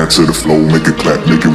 hand to the flow, make it clap, make it.